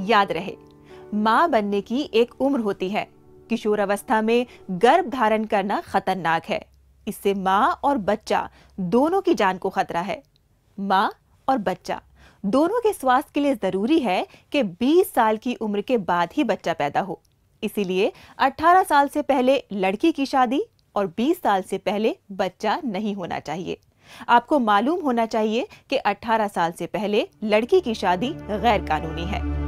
याद रहे। माँ बनने की एक उम्र होती है। किशोर अवस्था में गर्भ धारण करना खतरनाक है। इससे माँ और बच्चा दोनों की जान को खतरा है। माँ और बच्चा दोनों के स्वास्थ्य के लिए ज़रूरी है कि 20 साल की उम्र के बाद ही बच्चा पैदा हो। इसीलिए 18 साल से पहले लड़की की शादी और 20 साल से पहले बच्चा नहीं होना चाहिए। आपको मालूम होना चाहिए कि 18 साल से पहले लड़की की शादी गैर कानूनी है।